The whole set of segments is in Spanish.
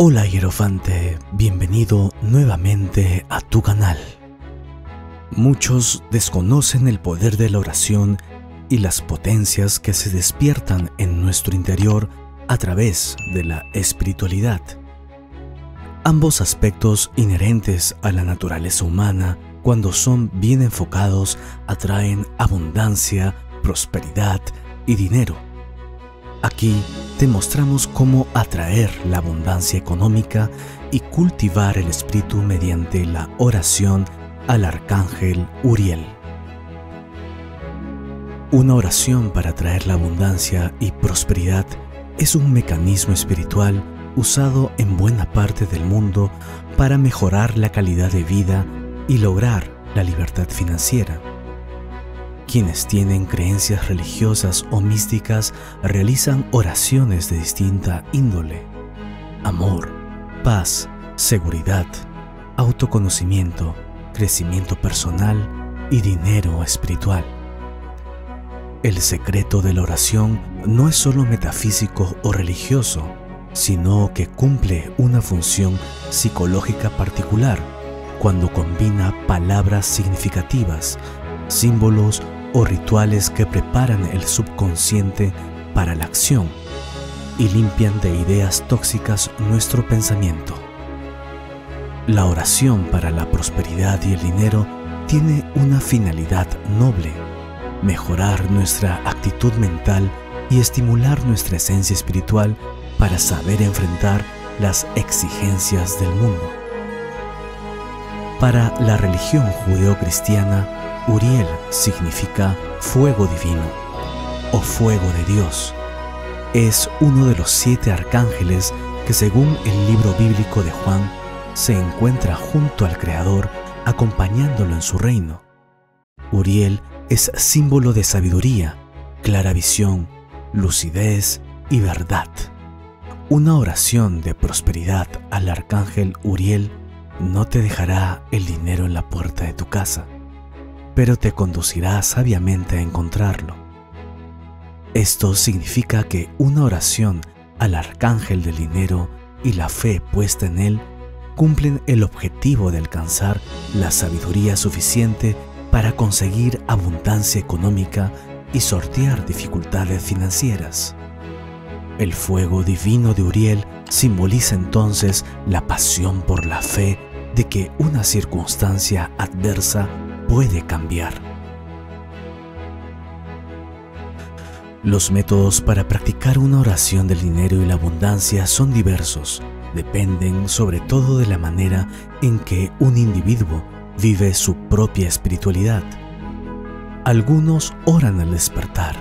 Hola hierofante, bienvenido nuevamente a tu canal. Muchos desconocen el poder de la oración y las potencias que se despiertan en nuestro interior a través de la espiritualidad. Ambos aspectos inherentes a la naturaleza humana, cuando son bien enfocados, atraen abundancia, prosperidad y dinero. Aquí te mostramos cómo atraer la abundancia económica y cultivar el espíritu mediante la oración al arcángel Uriel. Una oración para atraer la abundancia y prosperidad es un mecanismo espiritual usado en buena parte del mundo para mejorar la calidad de vida y lograr la libertad financiera. Quienes tienen creencias religiosas o místicas realizan oraciones de distinta índole. Amor, paz, seguridad, autoconocimiento, crecimiento personal y dinero espiritual. El secreto de la oración no es solo metafísico o religioso, sino que cumple una función psicológica particular cuando combina palabras significativas, símbolos o rituales que preparan el subconsciente para la acción y limpian de ideas tóxicas nuestro pensamiento. La oración para la prosperidad y el dinero tiene una finalidad noble, mejorar nuestra actitud mental y estimular nuestra esencia espiritual para saber enfrentar las exigencias del mundo. Para la religión judeocristiana, Uriel significa fuego divino o fuego de Dios. Es uno de los siete arcángeles que según el libro bíblico de Juan se encuentra junto al Creador acompañándolo en su reino. Uriel es símbolo de sabiduría, clara visión, lucidez y verdad. Una oración de prosperidad al arcángel Uriel no te dejará el dinero en la puerta de tu casa pero te conducirá sabiamente a encontrarlo. Esto significa que una oración al arcángel del dinero y la fe puesta en él cumplen el objetivo de alcanzar la sabiduría suficiente para conseguir abundancia económica y sortear dificultades financieras. El fuego divino de Uriel simboliza entonces la pasión por la fe de que una circunstancia adversa puede cambiar. Los métodos para practicar una oración del dinero y la abundancia son diversos, dependen sobre todo de la manera en que un individuo vive su propia espiritualidad. Algunos oran al despertar,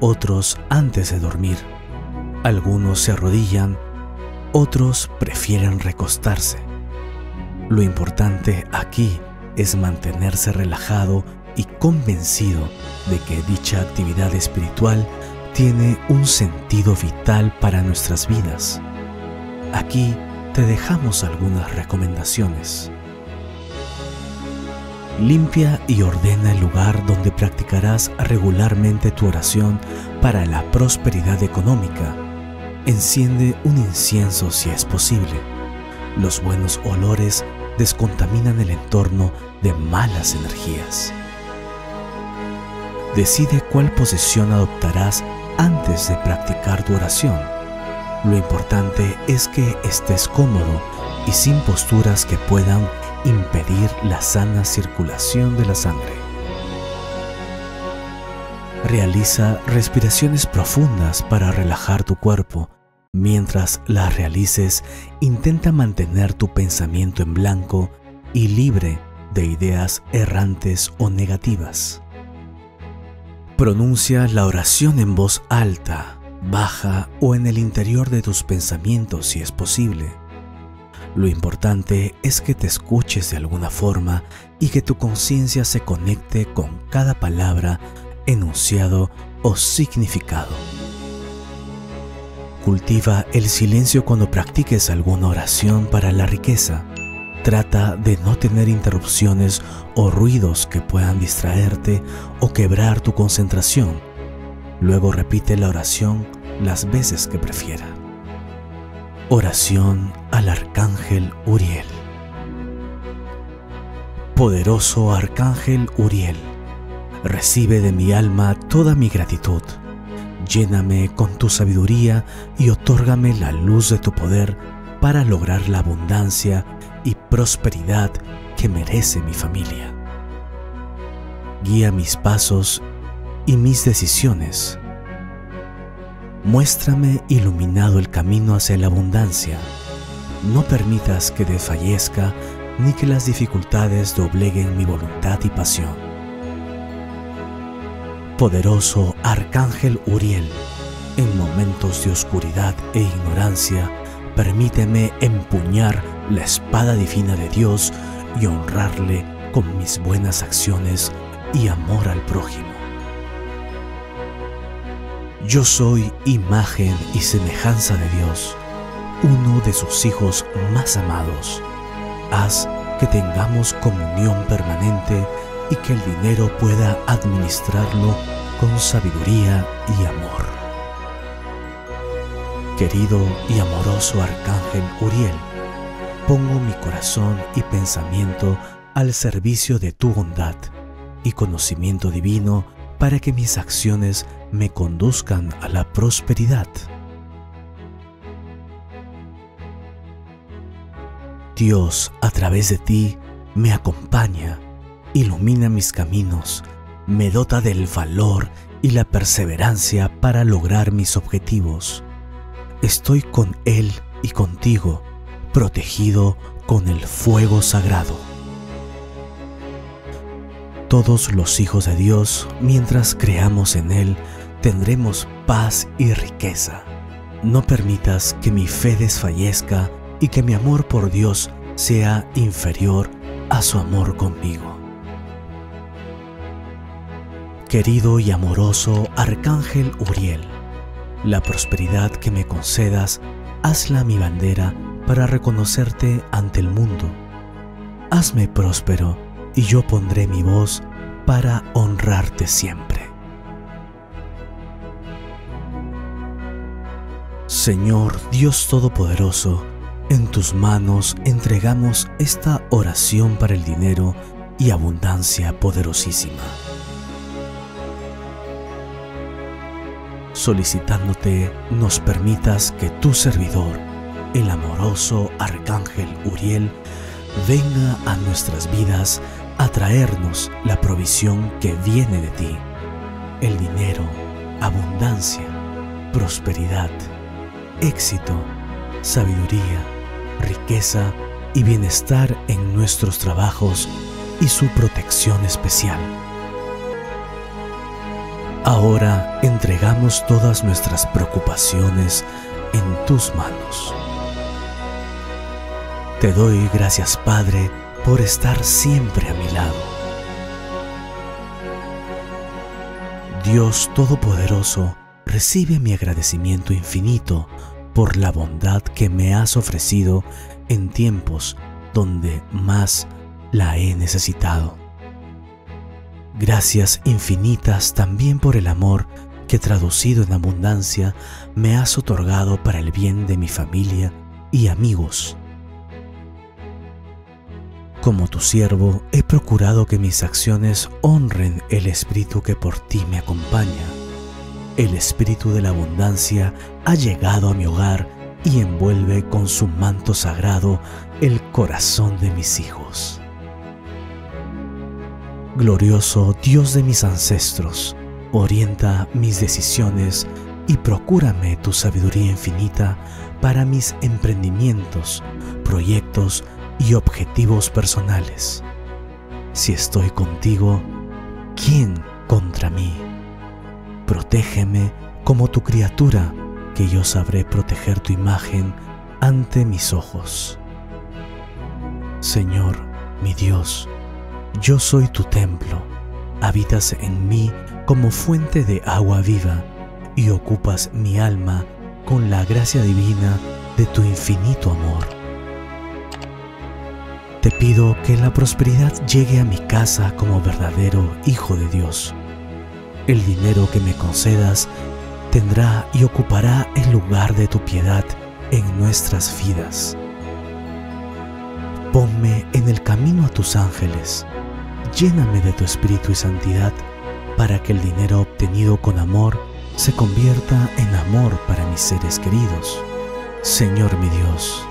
otros antes de dormir, algunos se arrodillan, otros prefieren recostarse. Lo importante aquí es mantenerse relajado y convencido de que dicha actividad espiritual tiene un sentido vital para nuestras vidas. Aquí te dejamos algunas recomendaciones. Limpia y ordena el lugar donde practicarás regularmente tu oración para la prosperidad económica. Enciende un incienso si es posible. Los buenos olores descontaminan el entorno de malas energías. Decide cuál posición adoptarás antes de practicar tu oración. Lo importante es que estés cómodo y sin posturas que puedan impedir la sana circulación de la sangre. Realiza respiraciones profundas para relajar tu cuerpo Mientras las realices, intenta mantener tu pensamiento en blanco y libre de ideas errantes o negativas. Pronuncia la oración en voz alta, baja o en el interior de tus pensamientos si es posible. Lo importante es que te escuches de alguna forma y que tu conciencia se conecte con cada palabra, enunciado o significado. Cultiva el silencio cuando practiques alguna oración para la riqueza. Trata de no tener interrupciones o ruidos que puedan distraerte o quebrar tu concentración. Luego repite la oración las veces que prefiera. Oración al Arcángel Uriel. Poderoso Arcángel Uriel, recibe de mi alma toda mi gratitud. Lléname con tu sabiduría y otórgame la luz de tu poder para lograr la abundancia y prosperidad que merece mi familia. Guía mis pasos y mis decisiones Muéstrame iluminado el camino hacia la abundancia. No permitas que desfallezca ni que las dificultades dobleguen mi voluntad y pasión. Poderoso Arcángel Uriel, en momentos de oscuridad e ignorancia, permíteme empuñar la espada divina de Dios y honrarle con mis buenas acciones y amor al prójimo. Yo soy imagen y semejanza de Dios, uno de sus hijos más amados. Haz que tengamos comunión permanente y que el dinero pueda administrarlo con sabiduría y amor. Querido y amoroso Arcángel Uriel, pongo mi corazón y pensamiento al servicio de tu bondad y conocimiento divino para que mis acciones me conduzcan a la prosperidad. Dios, a través de ti, me acompaña, ilumina mis caminos, me dota del valor y la perseverancia para lograr mis objetivos. Estoy con Él y contigo, protegido con el fuego sagrado todos los hijos de Dios, mientras creamos en Él, tendremos paz y riqueza. No permitas que mi fe desfallezca y que mi amor por Dios sea inferior a su amor conmigo. Querido y amoroso Arcángel Uriel, la prosperidad que me concedas, hazla mi bandera para reconocerte ante el mundo. Hazme próspero y yo pondré mi voz para honrarte siempre. Señor Dios Todopoderoso, en tus manos entregamos esta oración para el dinero y abundancia poderosísima. Solicitándote nos permitas que tu servidor, el amoroso Arcángel Uriel, venga a nuestras vidas a traernos la provisión que viene de ti, el dinero, abundancia, prosperidad, éxito, sabiduría, riqueza y bienestar en nuestros trabajos y su protección especial. Ahora entregamos todas nuestras preocupaciones en tus manos. Te doy gracias Padre por estar siempre a mi lado. Dios Todopoderoso, recibe mi agradecimiento infinito por la bondad que me has ofrecido en tiempos donde más la he necesitado. Gracias infinitas también por el amor que traducido en abundancia me has otorgado para el bien de mi familia y amigos. Como tu siervo, he procurado que mis acciones honren el Espíritu que por ti me acompaña. El Espíritu de la abundancia ha llegado a mi hogar y envuelve con su manto sagrado el corazón de mis hijos. Glorioso Dios de mis ancestros, orienta mis decisiones y procúrame tu sabiduría infinita para mis emprendimientos, proyectos y objetivos personales. Si estoy contigo, ¿quién contra mí? Protégeme como tu criatura, que yo sabré proteger tu imagen ante mis ojos. Señor, mi Dios, yo soy tu templo, habitas en mí como fuente de agua viva y ocupas mi alma con la gracia divina de tu infinito amor. Te pido que la prosperidad llegue a mi casa como verdadero Hijo de Dios. El dinero que me concedas tendrá y ocupará el lugar de tu piedad en nuestras vidas. Ponme en el camino a tus ángeles, lléname de tu espíritu y santidad para que el dinero obtenido con amor se convierta en amor para mis seres queridos. Señor mi Dios,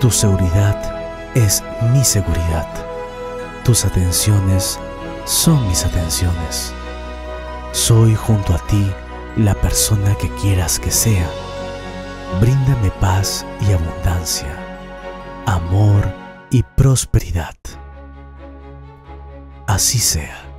tu seguridad es mi seguridad. Tus atenciones son mis atenciones. Soy junto a ti la persona que quieras que sea. Bríndame paz y abundancia, amor y prosperidad. Así sea.